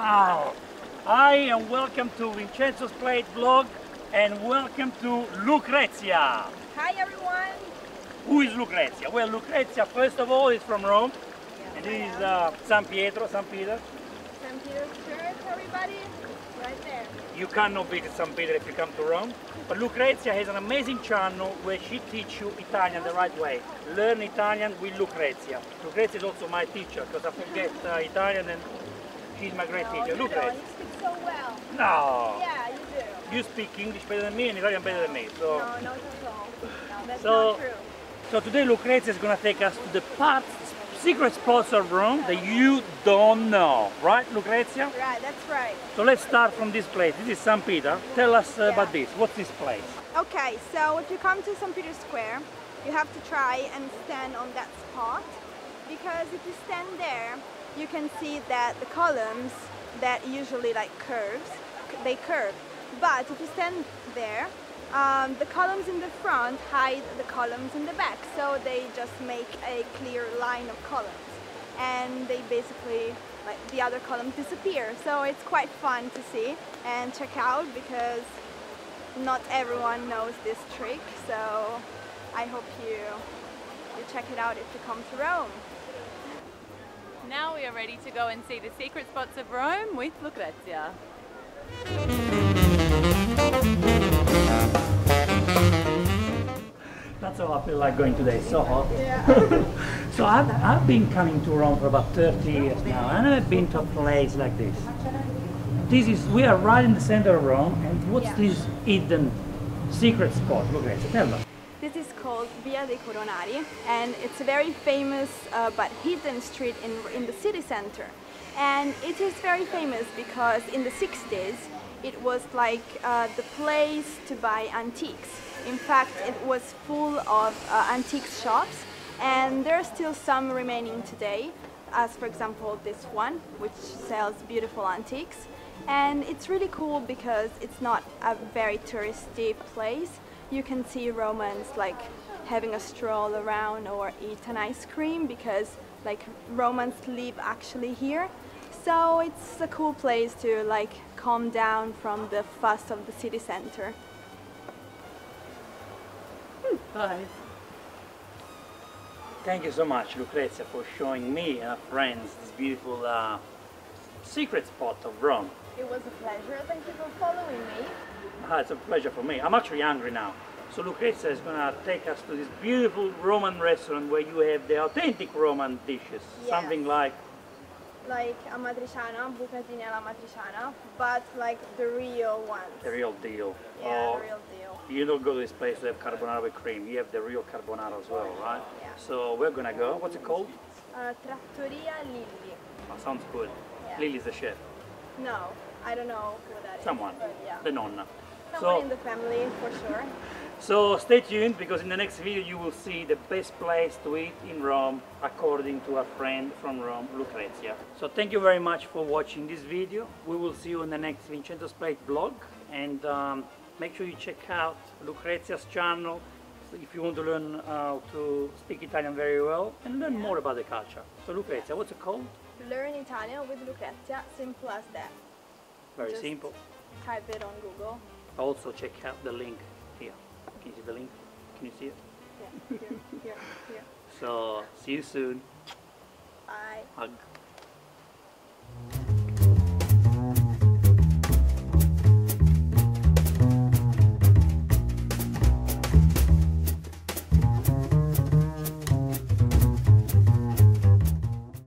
Hi and welcome to Vincenzo's Plate vlog and welcome to Lucrezia! Hi everyone! Who is Lucrezia? Well, Lucrezia, first of all, is from Rome Yeah, and this is uh, San Pietro, San Peter. San Peter's Church, everybody. Right there. You cannot visit San Peter if you come to Rome, but Lucrezia has an amazing channel where she teaches you Italian the right way. Learn Italian with Lucrezia. Lucrezia is also my teacher because I forget uh, Italian and she's my great teacher. don't. Lucrezia. You speak so well. No! Yeah, you do. You speak English better than me and Italian better than me. So, No, not at all. No, that's So- not true. so today Lucrezia is going to take us to the parts, secret spots of Rome that you don't know. Right, Lucrezia? Right, that's right. So let's start from this place. This is San Peter. Tell us uh, Yeah. about this. What's this place? Okay, so if you come to St. Peter's Square, you have to try and stand on that spot because if you stand there, you can see that the columns that usually like curves, they curve. But if you stand there, um, the columns in the front hide the columns in the back, so they just make a clear line of columns, and they basically like the other columns disappear. So it's quite fun to see and check out because not everyone knows this trick, so I hope you you check it out if you come to Rome. Now we are ready to go and see the secret spots of Rome with Lucrezia. That's how I feel like going today. So hot. Yeah. So I've, I've been coming to Rome for about 30 years now, and I've been to a place like this. This is we are right in the center of Rome, and what's Yeah. this hidden secret spot? Lucrezia, tell us. This is called Via dei Coronari and it's a very famous uh, but hidden street in, in the city center. And it is very famous because in the 60s it was like uh, the place to buy antiques. In fact, it was full of uh, antique shops and there are still some remaining today as for example this one which sells beautiful antiques and it's really cool because it's not a very touristy place you can see Romans like having a stroll around or eat an ice cream because like Romans live actually here. So it's a cool place to like calm down from the fuss of the city center. Bye. Thank you so much, Lucrezia, for showing me and our friends this beautiful uh, secret spot of Rome. It was a pleasure. Thank you for following me. Ah, it's a pleasure for me. I'm actually hungry now. So Lucrezia is gonna take us to this beautiful Roman restaurant where you have the authentic Roman dishes. Yes. Something like Like a matriciana, bucatini alla matriciana, but like the real ones. the real deal. Yeah, the real deal. you don't go to this place to have carbonara with cream. You have the real carbonara as well, right? Yeah. So we're gonna go. What's it called? Uh, Trattoria Lilli. Oh, sounds good. Yeah. Lilli's the chef. No, I don't know who that is. Someone. but yeah. The nonna. Someone So- in the family for sure. So stay tuned because in the next video you will see the best place to eat in Rome according to a friend from Rome, Lucrezia. So thank you very much for watching this video. We will see you in the next Vincenzo's Plate vlog and um, make sure you check out Lucrezia's channel if you want to learn how to speak Italian very well and learn more about the culture. So Lucrezia, what's it called? Learn Italian with Lucrezia, simple as that. Very Just- simple. Type it on Google. Also check out the link here. Can you see the link? Can you see it? Yeah, here, here, here. So see you soon. Bye. Hug.